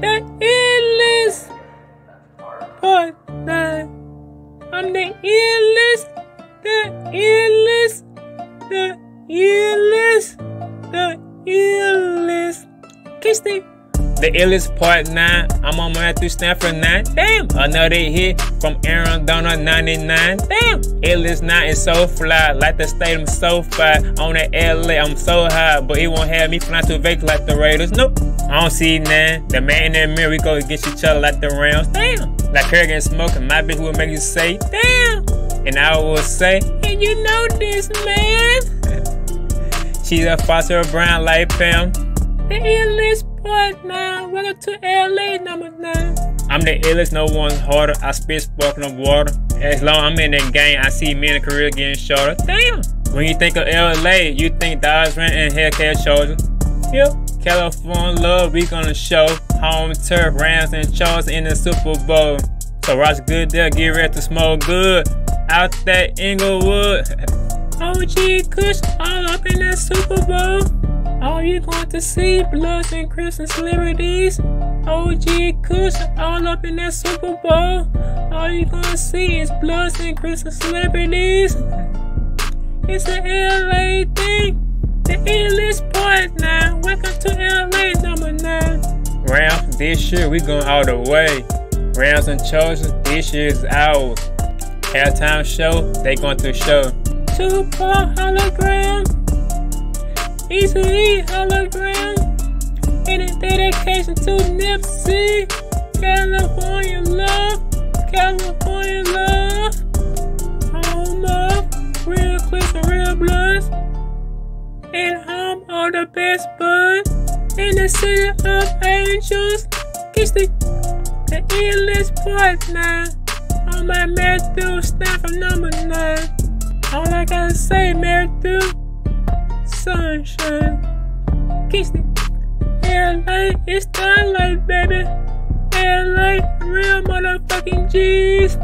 the illest. Part nine. I'm the illest, the illest, the illest, the illest. Kiss the the illest part 9, I'm on Matthew Stafford 9. Damn, another hit from Aaron Donald 99. Damn, illest 9 is so fly, like the stadium so far. On the LA, I'm so high, but it won't have me flying to Vegas like the Raiders. Nope, I don't see none. The man in the mirror, we go against each other like the Rams. Damn, like Kerrigan and smoking, my bitch will make you say, damn. And I will say, and you know this, man. She's a Foxy Brown like Pam. The illest part nine. Welcome to LA number nine. I'm the illest, no one's harder. I spit sparkling water. As long I'm in that game, I see men in career getting shorter. Damn. When you think of LA, you think Dodge Rent and Hellcat Chargers. Yep. California love, we gonna show. Home turf, Rams and Chargers in the Super Bowl. So Roger Goodell, get ready to smoke good. Out that Inglewood. OG Kush all up in that Super Bowl. All you going to see Bloods and Crips and. OG Kush all up in that Super Bowl. All you gonna see is Bloods and Crips and celebrities. It's an LA thing. The part now. Welcome to LA number nine. Rams, this year we going all the way. Rams and Chargers, this year is ours. Halftime show, they going to show. Tupac hologram. Eazy-E hologram in a dedication to Nipsey. California love, California love. And home of the best buds. In the city of angels. Kiss the, the illest part now. On my Matthew Stafford number nine. All I gotta say, Matthew sunshine. Kiss it. LA, it's starlight, baby. LA, real motherfucking G's.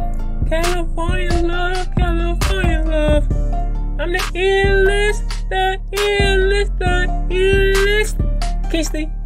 California love, California love. I'm the illest, the illest, the illest. Kiss it.